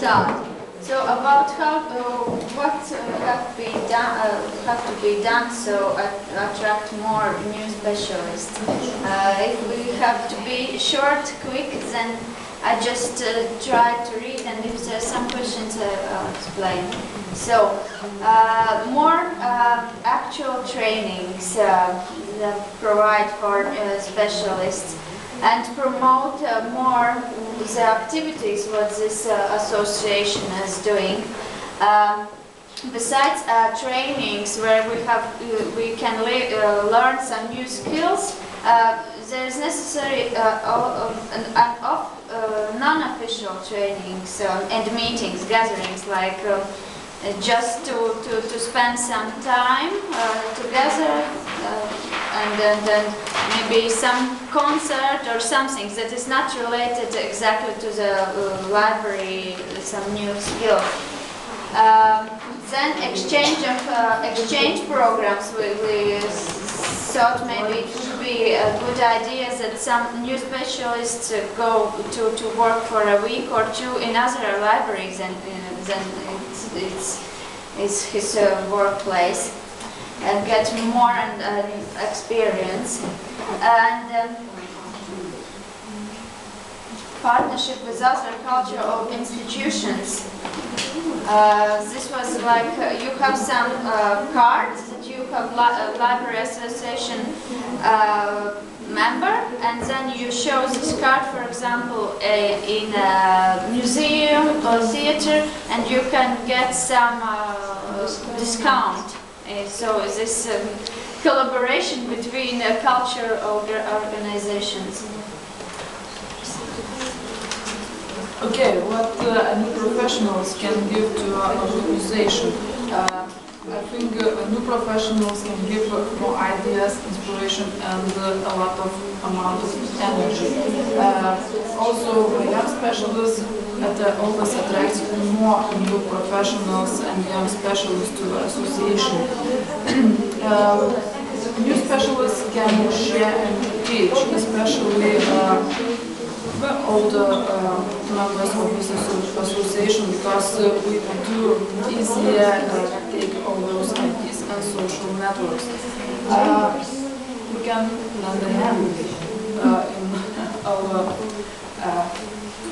start. So about how, uh, what uh, have been done, uh, have to be done so at, attract more new specialists. Uh, if we have to be short, quick, then I just uh, try to read, and if there's some questions, uh, I'll explain. So uh, more uh, actual trainings that provide for specialists and promote uh, more the activities what this uh, association is doing. Um, besides uh, trainings where we have uh, we can uh, learn some new skills, uh, there is necessary non-official trainings um, and meetings, gatherings like. Uh, just to, to, to spend some time uh, together uh, and then, then maybe some concert or something that is not related exactly to the library, some new skill. Um, then exchange of uh, exchange programs. We, we thought maybe it would be a good idea that some new specialists go to, to work for a week or two in other libraries and uh, then it's, it's, it's his uh, workplace and get more and, uh, experience. And um, partnership with other cultural institutions. Uh, this was like uh, you have some cards li- uh, library association uh, member, and then you show this card, for example, in a museum or theater, and you can get some uh, discount. Uh, so this um, collaboration between uh, culture orga- organizations. Okay, what uh, professionals can give to our organization? Uh, I think uh, new professionals can give uh, more ideas, inspiration, and uh, a lot of amount of energy. Uh, also, young specialists at the always attracts more new professionals and young specialists to the association. uh, new specialists can share and teach, especially. All the uh, members of asso- association because uh, we do easier uh, take all those ideas and social networks. We can lend a hand in our,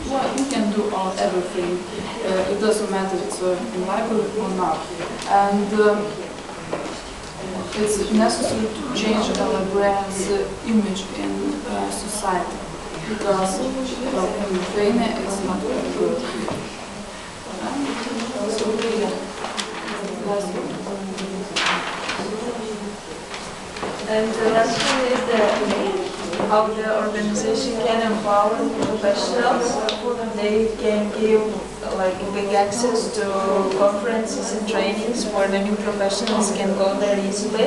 well, we can do all everything. It doesn't matter it's uh, in library or not. And um, it's necessary to change the librarian's image in uh, society And the last one is the, how the organization can empower professionals. They can give like big access to conferences and trainings where the new professionals can go there easily.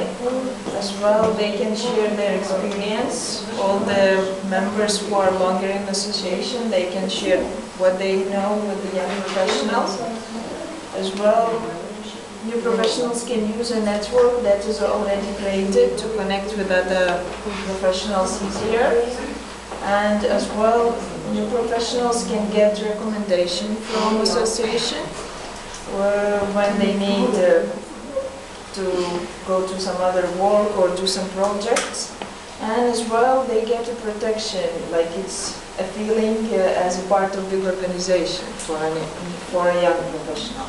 As well, they can share their experience. All the members who are longer in the association, they can share what they know with the young professionals. As well, New professionals can use a network that is already created to connect with other professionals easier. And as well, new professionals can get recommendation from association when they need uh, to go to some other work or do some projects. And as well, they get a protection, like it's a feeling uh, as a part of the organization for, an, for a young professional.